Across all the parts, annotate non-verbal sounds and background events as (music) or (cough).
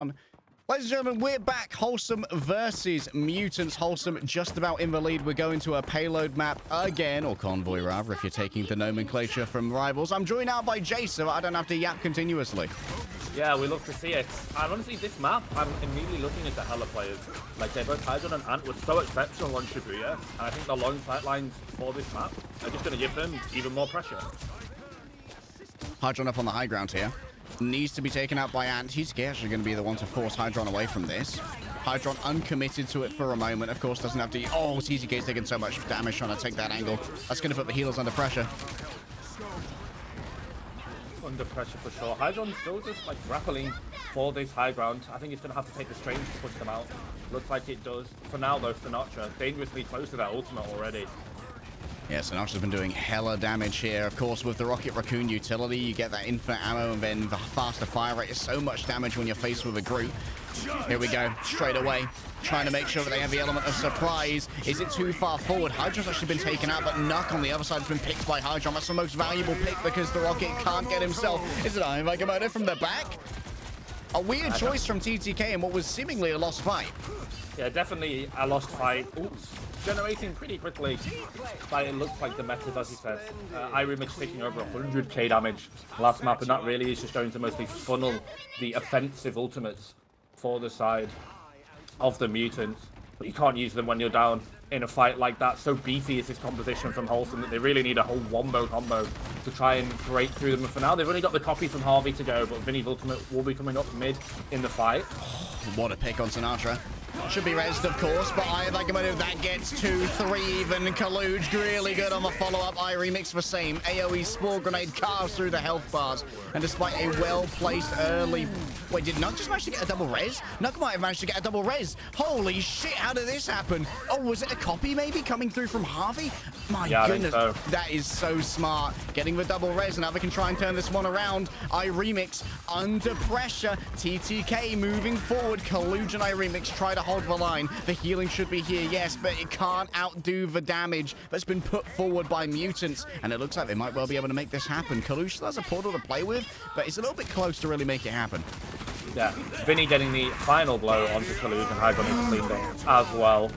Um, ladies and gentlemen, we're back. Wholesome versus Mutants. Wholesome just about in the lead. We're going to a payload map again, or convoy rather, if you're taking the nomenclature from rivals. I'm joined out by Jay, so I don't have to yap continuously. Yeah, we love to see it. And honestly, this map, I'm immediately looking at the Hela players. Like, they both Hydron and Ant were so exceptional on Shibuya, and I think the long sight lines for this map are just going to give them even more pressure. Hydron up on the high ground here needs to be taken out by Ant. He's actually going to be the one to force Hydron away from this. Hydron uncommitted to it for a moment. Of course, doesn't have to... Oh, TTK's taking so much damage trying to take that angle. That's going to put the healers under pressure. Under pressure for sure. Hydron still just like grappling for this high ground. I think he's going to have to take the strange to push them out. Looks like it does. For now, though, Sinatraa dangerously close to that ultimate already. Yeah, so Sinatraa's been doing hella damage here. Of course, with the Rocket Raccoon utility, you get that infinite ammo and then the faster fire rate is so much damage when you're faced with a group. Here we go, straight away. Trying to make sure that they have the element of surprise. Is it too far forward? Hydron's actually been taken out, but Nuck on the other side has been picked by Hydron. That's the most valuable pick because the Rocket can't get himself. Is it Eye of Agamotto from the back? A weird choice from TTK in what was seemingly a lost fight. Yeah, definitely a lost fight. Oops generating pretty quickly. But it looks like the method, as he said. Uh, iRemiix taking over 100k damage last map, and that really is just going to mostly funnel the offensive ultimates for the side of the mutants. But you can't use them when you're down in a fight like that. So beefy is this composition from Wholesome that they really need a whole wombo combo to try and break through them. And for now, they've only got the copy from Harvey to go, but Vinny's ultimate will be coming up mid in the fight. what a pick on Sinatraa. Should be rezzed, of course, but I think if that gets two, three even. Coluge really good on the follow-up. iRemiix the same. AoE Spore Grenade carves through the health bars. And despite a well-placed early... Wait, did Nuck just manage to get a double res? Nuck might have managed to get a double res. Holy shit, how did this happen? Oh, was it a copy maybe coming through from Harvey? My yeah, goodness, so. that is so smart. Getting the double res, now they can try and turn this one around. iRemiix under pressure. TTK moving forward. Coluge and iRemiix try to hold the line. The healing should be here, yes, but it can't outdo the damage that's been put forward by mutants. And it looks like they might well be able to make this happen. Coluge has a portal to play with, but it's a little bit close to really make it happen. Yeah, Vinny getting the final blow onto Coluge and Hydron is cleaned up as well.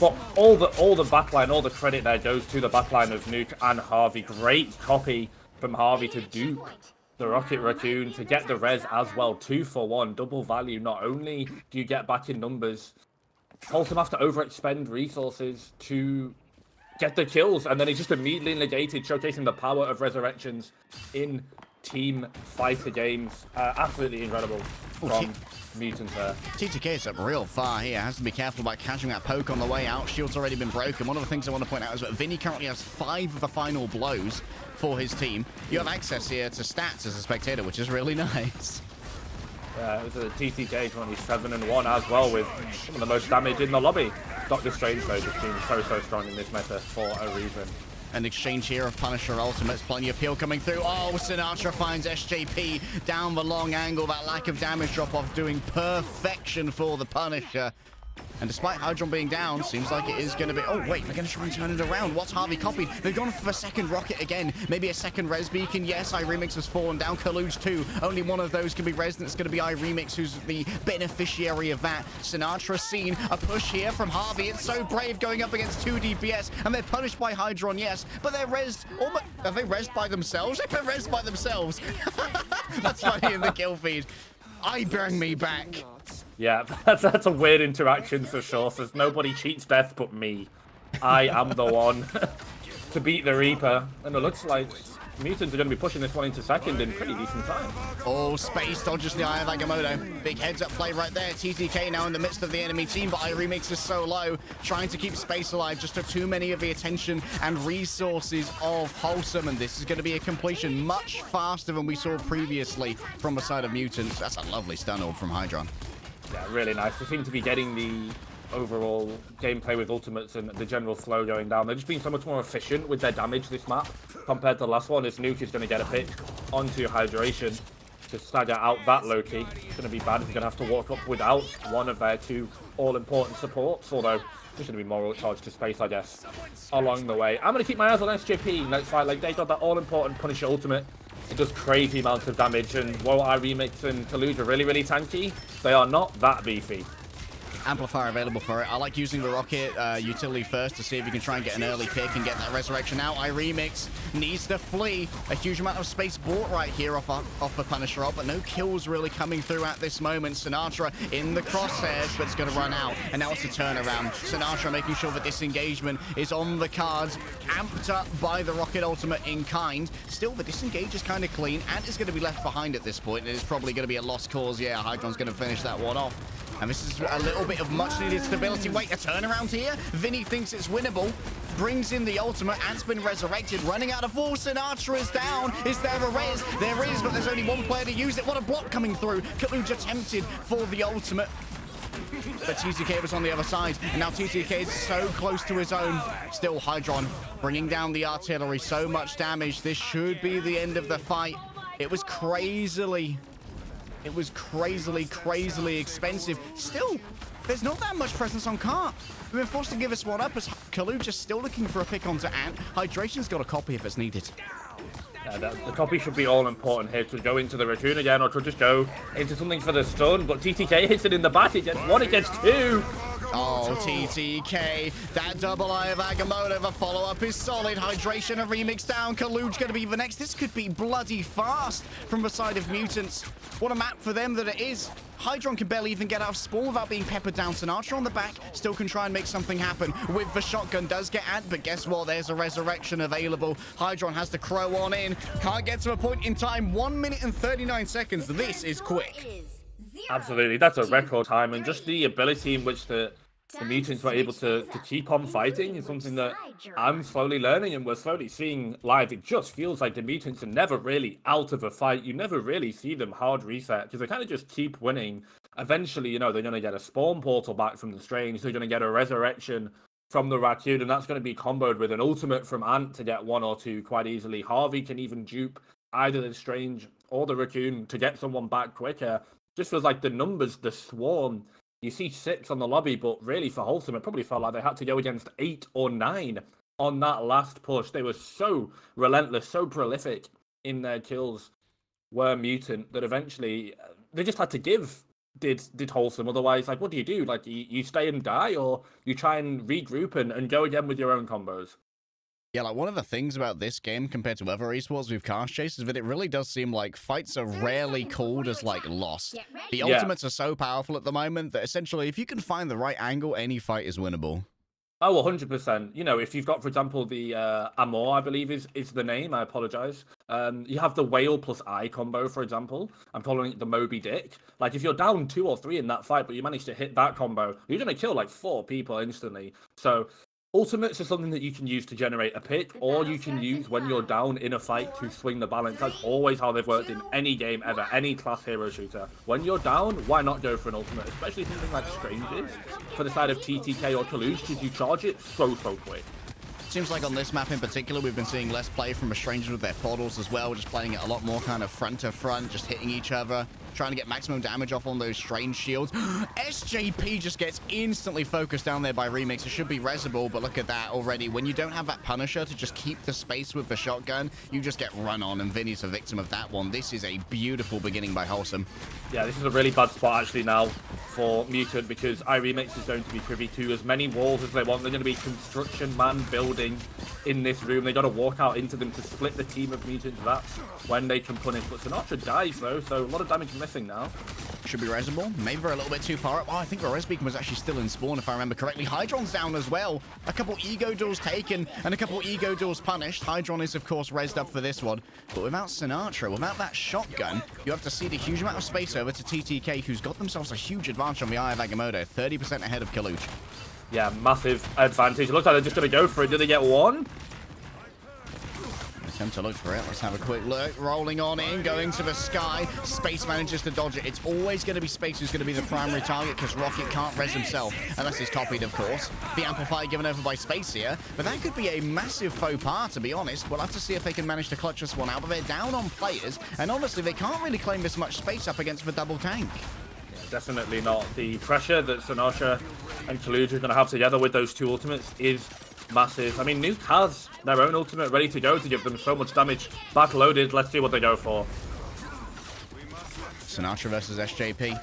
But all the all the backline, all the credit there goes to the backline of Nuke and Harvey. Great copy from Harvey to dupe the Rocket Raccoon to get the res as well. Two for one, double value. Not only do you get back in numbers, Wholesome have to overexpend resources to get the kills, and then he's just immediately negated, showcasing the power of resurrections in team fighter games. Uh, absolutely incredible from Mutants uh, there. TTK is up real far here. Has to be careful about catching that poke on the way out. Shield's already been broken. One of the things I want to point out is that Vinny currently has five of the final blows for his team. You have access here to stats as a spectator, which is really (laughs) nice. Yeah, it was a TTK 27 and 1 as well with some of the most damage in the lobby. Doctor Strange though just being so so strong in this meta for a reason. An exchange here of Punisher ultimates, plenty of peel coming through. Oh, Sinatraa finds SJP down the long angle. That lack of damage drop off doing perfection for the Punisher. And despite Hydron being down, seems like it is going to be... Oh, wait, they're going to try and turn it around. What's Harvey copied? They've gone for a second rocket again. Maybe a second res beacon. Yes, iRemiix has fallen down. Coluge too. Only one of those can be res, and it's going to be iRemiix who's the beneficiary of that. Sinatraa seen a push here from Harvey. It's so brave going up against two DPS, and they're punished by Hydron, yes, but they're res... Are they res by themselves? (laughs) They're res by themselves. (laughs) That's funny in the kill feed. I bring me back. Yeah, (laughs) that's, that's a weird interaction for sure. Says nobody cheats death but me. I am the one (laughs) to beat the Reaper. And it looks like Mutants are going to be pushing this one into second in pretty decent time. Oh, space dodges the Eye of Agamotto. Big heads up play right there. TTK now in the midst of the enemy team, but iRemiix is so low. Trying to keep space alive. Just took too many of the attention and resources of Wholesome. And this is going to be a completion much faster than we saw previously from the side of Mutants. That's a lovely stun orb from Hydron. Yeah, really nice. They seem to be getting the overall gameplay with ultimates and the general flow going down. They're just being so much more efficient with their damage this map compared to the last one. This nuke is going to get a pick onto hydration to stagger out that Loki. It's going to be bad you're going to have to walk up without one of their two all-important supports, although there's going to be more charge to space, I guess, along the way. I'm going to keep my eyes on SJP. Let's fight. Like, they got that all-important Punisher ultimate It does crazy amounts of damage, and while iRemiix and Coluge are really, really tanky, they are not that beefy amplifier available for it. I like using the rocket uh, utility first to see if you can try and get an early pick and get that resurrection out. iRemiix needs to flee. A huge amount of space bought right here off, off the Punisher up, but no kills really coming through at this moment. Sinatraa in the crosshairs, but it's going to run out. And now it's a turnaround. Sinatraa making sure that disengagement is on the cards, amped up by the rocket ultimate in kind. Still, the disengage is kind of clean, and it's going to be left behind at this point. It is probably going to be a lost cause. Yeah, Hydron's going to finish that one off. And this is a little bit of much needed stability. Wait, a turnaround here? Vinny thinks it's winnable. Brings in the ultimate. Ant's been resurrected. Running out of full. Sinatraa is down. Is there a res? There is, but there's only one player to use it. What a block coming through. Coluge attempted for the ultimate. But TTK was on the other side. And now TTK is so close to his own. Still, Hydron bringing down the artillery. So much damage. This should be the end of the fight. It was crazily it was crazily, crazily expensive. Still, there's not that much presence on cart. We've been forced to give this one up as Coluge just still looking for a pick onto Ant. Hydration's got a copy if it's needed. Yeah, the, the, copy should be all important here to go into the Raccoon again or to just go into something for the stun. But TTK hits it in the back. It gets one, it gets two. Oh, TTK. That double eye of Agamotto. The follow-up is solid. Hydration, a remix down. Coluge going to be the next. This could be bloody fast from the side of Mutants. What a map for them that it is. Hydron can barely even get out of spawn without being peppered down. Sinatraa on the back still can try and make something happen with the shotgun. Does get Ant, but guess what? There's a resurrection available. Hydron has the crow on in. Can't get to a point in time. One minute and 39 seconds. This is quick. Absolutely, that's a record time, and just the ability in which the the mutants were able to, to keep on fighting is something that I'm slowly learning and we're slowly seeing live. It just feels like the mutants are never really out of a fight. You never really see them hard reset because they kind of just keep winning. Eventually, you know, they're going to get a spawn portal back from the Strange. They're going to get a resurrection from the Raccoon, and that's going to be comboed with an ultimate from Ant to get one or two quite easily. Harvey can even dupe either the Strange or the Raccoon to get someone back quicker just was like the numbers, the swarm. You see six on the lobby, but really for Wholesome, it probably felt like they had to go against eight or nine on that last push. They were so relentless, so prolific in their kills. Were mutant that eventually uh, they just had to give. Did did wholesome? Otherwise, like, what do you do? Like, you, you stay and die, or you try and regroup and, and go again with your own combos. Yeah, like one of the things about this game compared to other esports with Cast Chase is that it really does seem like fights are rarely called as like lost. The yeah. ultimates are so powerful at the moment that essentially if you can find the right angle, any fight is winnable. Oh, 100%. You know, if you've got, for example, the uh, Amor, I believe is, is the name, I apologize. Um, you have the whale plus eye combo, for example. I'm calling it the Moby Dick. Like, if you're down two or three in that fight, but you manage to hit that combo, you're going to kill like four people instantly. So Ultimates are something that you can use to generate a pick, or you can use when you're down in a fight to swing the balance. That's always how they've worked in any game ever, any class hero shooter. When you're down, why not go for an ultimate? Especially something like Strangers, for the side of TTK or Coluge, because you charge it so, so quick. Seems like on this map in particular, we've been seeing less play from Estrangers with their portals as well, just playing it a lot more kind of front to front, just hitting each other, trying to get maximum damage off on those strange shields. (gasps) SJP just gets instantly focused down there by Remix. It should be resable, but look at that already. When you don't have that Punisher to just keep the space with the shotgun, you just get run on, and Vinny's a victim of that one. This is a beautiful beginning by Wholesome. Yeah, this is a really bad spot actually now for Mutant because iRemiix is going to be privy to as many walls as they want. They're going to be construction man building in this room. They got to walk out into them to split the team of Mutants. That's when they can punish. But Sinatraa dies though, so a lot of damage missing now. Should be resable. Maybe we're a little bit too far up. Oh, I think the res beacon was actually still in spawn if I remember correctly. Hydron's down as well. A couple ego duels taken and a couple ego duels punished. Hydron is of course resed up for this one. But without Sinatraa, without that shotgun, you have to see the huge amount of space over to TTK, who's got themselves a huge advantage on the Eye of Agamotto, 30% ahead of Coluge. Yeah, massive advantage. It looks like they're just going to go for it. Do they get one? Attempt to look for it. Let's have a quick look. Rolling on in, going to the sky. Space manages to dodge it. It's always going to be Space who's going to be the primary target because Rocket can't res himself, unless he's copied, of course. The Amplifier given over by Space here, but that could be a massive faux pas, to be honest. We'll have to see if they can manage to clutch this one out, but they're down on players, and honestly, they can't really claim this much space up against the double tank definitely not. The pressure that Sinatraa and Coluge are going to have together with those two ultimates is massive. I mean, Nuke has their own ultimate ready to go to give them so much damage. Backloaded, let's see what they go for. Sinatraa versus SJP.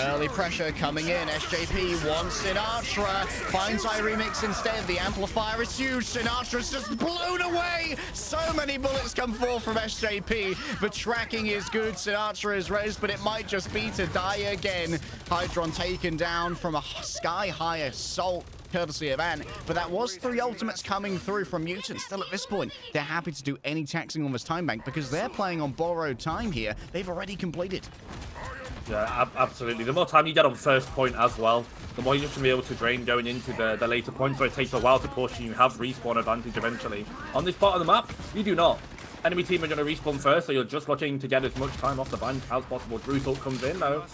Early pressure coming in. SJP wants Sinatraa. Finds iRemiix instead. The amplifier is huge. Sinatraa's just blown away. So many bullets come forth from SJP. The tracking is good. Sinatraa is raised, but it might just be to die again. Hydron taken down from a sky-high assault courtesy of Ant, but that was three ultimates coming through from Mutant. Still at this point, they're happy to do any taxing on this time bank because they're playing on borrowed time here. They've already completed. Yeah, ab absolutely. The more time you get on first point as well, the more you're going to be able to drain going into the, the later points where it takes a while to push and you have respawn advantage eventually. On this part of the map, you do not. Enemy team are going to respawn first, so you're just looking to get as much time off the bank as possible. Drusult comes in though.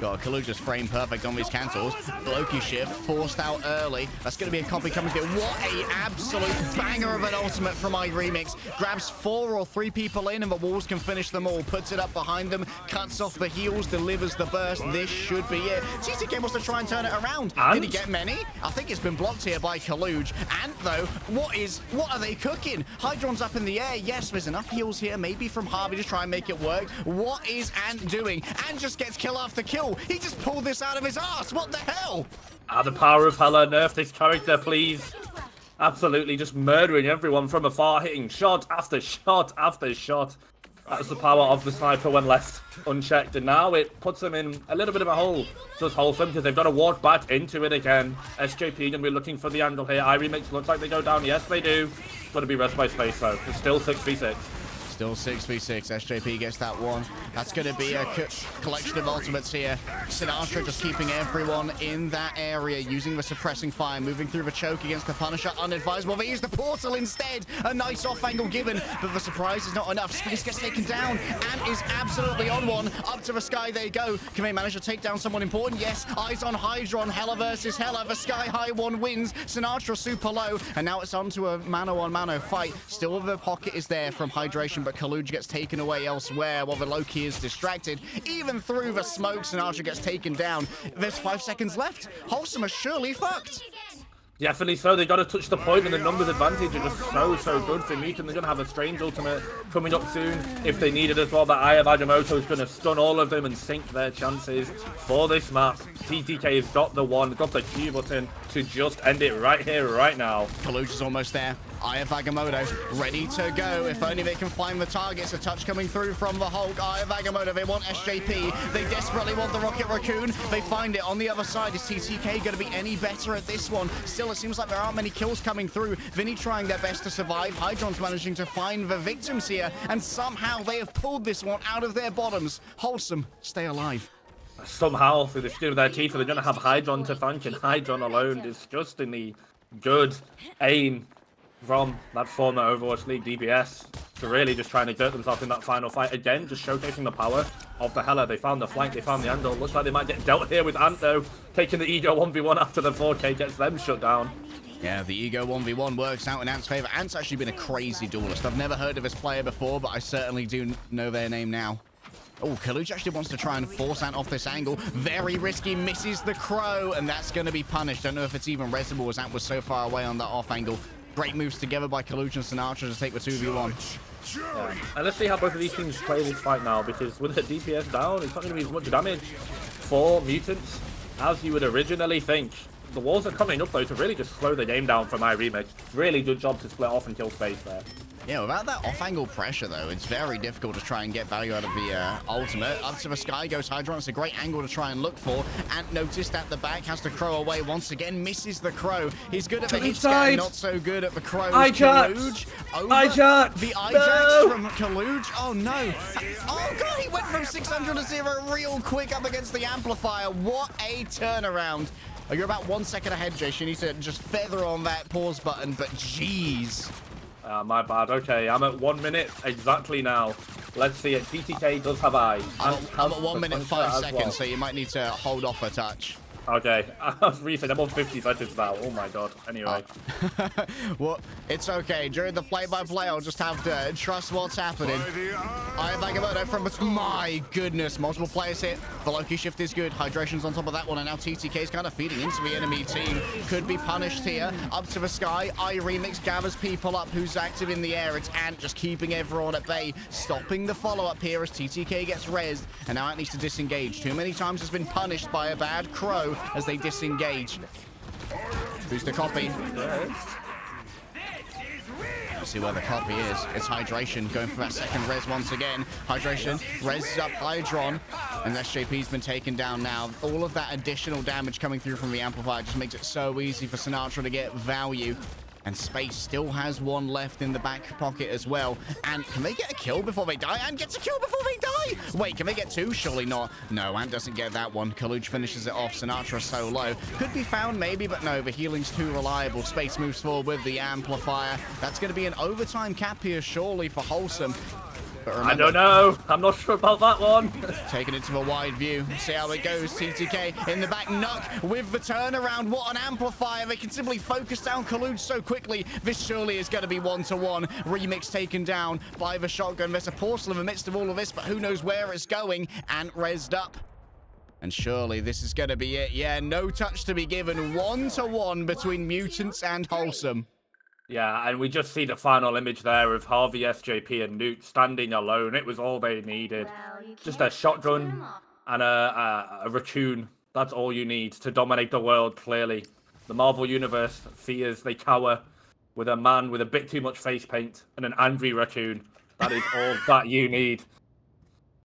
Got Kalu just frame perfect on these cancels. Loki shift forced out early. That's going to be a copy coming through. What a absolute banger of an ultimate from iRemiix. Grabs four or three people in and the walls can finish them all. Puts it up behind them, cuts off the heels, delivers the burst. This should be it. TTK wants to try and turn it around. And? Did he get many? I think it's been blocked here by Coluge. And though, what is, what are they cooking? Hydron's up in the air. Yes, there's enough heals here, maybe from Harvey to try and make it work. What is Ant doing? Ant just gets kill after kill. He just pulled this out of his ass. What the hell? Ah, the power of Hela. Nerf this character, please. Absolutely just murdering everyone from afar, hitting shot after shot after shot. That's the power of the sniper when left unchecked. And now it puts them in a little bit of a hole. Does Wholesome because they've got to walk back into it again. SJP going to be looking for the angle here. iRemiix looks like they go down. Yes, they do. Got to be rest by space though. It's still 6v6. Still 6v6. SJP gets that one. That's going to be a co collection of ultimates here. Sinatraa just keeping everyone in that area, using the suppressing fire, moving through the choke against the Punisher. Unadvisable. They use the portal instead. A nice off angle given, but the surprise is not enough. Space gets taken down and is absolutely on one. Up to the sky they go. Can they manage to take down someone important? Yes. Eyes on Hydron. Hela versus Hela. The sky high one wins. Sinatraa super low. And now it's on to a mano on mano fight. Still the pocket is there from hydration, but Coluge gets taken away elsewhere while the Loki is distracted. Even through the smoke, Sinatraa gets taken down. There's five seconds left. Wholesome are surely fucked. Definitely so. They've got to touch the point, and the numbers advantage are just so, so good for Mutant. They're going to have a strange ultimate coming up soon if they need it as well. That Eye of Agamotto is going to stun all of them and sink their chances for this map. TTK has got the one, got the Q button to just end it right here, right now. Kaluj is almost there. Eye of ready to go. If only they can find the targets. A touch coming through from the Hulk. Eye of. They want SJP. They desperately want the Rocket Raccoon. They find it on the other side. Is TTK going to be any better at this one? Still, it seems like there aren't many kills coming through. Vinny trying their best to survive. Hydron's managing to find the victims here. And somehow they have pulled this one out of their bottoms. Wholesome, stay alive somehow through the skin of their teeth they're going to have Hydron to thank and Hydron alone disgustingly good aim from that former Overwatch League DPS to really just try and exert themselves in that final fight. Again, just showcasing the power of the Hela. They found the flank, they found the angle. Looks like they might get dealt here with Ant though. Taking the Ego 1v1 after the 4K gets them shut down. Yeah, the Ego 1v1 works out in Ant's favor. Ant's actually been a crazy duelist. I've never heard of this player before, but I certainly do know their name now. Oh, Coluge actually wants to try and force Ant off this angle. Very risky, misses the Crow, and that's going to be punished. Don't know if it's even resible as Ant was so far away on that off angle. Great moves together by Coluge and Sinatraa to take the 2v1. Yeah. And let's see how both of these teams play this fight now, because with the DPS down, it's not going to be as much damage for Mutants as you would originally think. The walls are coming up, though, to really just slow the game down for iRemiix. Really good job to split off and kill space there. Yeah, without that off-angle pressure, though, it's very difficult to try and get value out of the uh, ultimate. Up to the sky goes Hydron. It's a great angle to try and look for. And noticed that the back, has the crow away once again, misses the crow. He's good at the hit scan, not so good at the crow. Ijax! Ijax! The Ijax no! from Coluge. Oh, no. Oh, God, he went from 600 to 0 real quick up against the amplifier. What a turnaround. Oh, you're about one second ahead, Jace. You need to just feather on that pause button, but jeez. Uh, my bad. Okay, I'm at one minute exactly now. Let's see it. PTK does have eyes. I'm, I'm at one minute, five seconds, well. so you might need to hold off a touch. Okay, (laughs) I was reset. I'm on 50 seconds now. Oh my god. Anyway. (laughs) well, it's okay. During the play-by-play, I'll just have to trust what's happening. Eye of Agamotto from... My goodness. Multiple players hit. The Loki shift is good. Hydration's on top of that one, and now TTK is kind of feeding into the enemy team. Could be punished here. Up to the sky. iRemiix gathers people up. Who's active in the air? It's Ant just keeping everyone at bay. Stopping the follow-up here as TTK gets rezzed, and now Ant needs to disengage. Too many times has been punished by a bad crow as they disengage. Who's the copy? See where the copy is. It's Hydration going for that second res once again. Hydration res up Hydron, and SJP's been taken down now. All of that additional damage coming through from the Amplifier just makes it so easy for Sinatraa to get value. And Space still has one left in the back pocket as well. And can they get a kill before they die? And gets a kill before they die! Wait, can they get two? Surely not. No, Ant doesn't get that one. Coluge finishes it off. Sinatraa so low. Could be found maybe, but no, the healing's too reliable. Space moves forward with the Amplifier. That's going to be an overtime cap here, surely, for Wholesome. Remember, I don't know. I'm not sure about that one. (laughs) taking it to a wide view. See how it goes. TTK in the back. Nuck with the turnaround. What an amplifier. They can simply focus down Coluge so quickly. This surely is going to be one-to-one. -one. Remix taken down by the shotgun. There's a portal in the midst of all of this, but who knows where it's going. And rezzed up. And surely this is going to be it. Yeah, no touch to be given. One-to-one -one between Mutants and Wholesome. Yeah, and we just see the final image there of Harvey, SJP, and Newt standing alone. It was all they needed. Well, just a shotgun and a, a, a raccoon. That's all you need to dominate the world, clearly. The Marvel Universe fears they cower with a man with a bit too much face paint and an angry raccoon. That is all (laughs) that you need.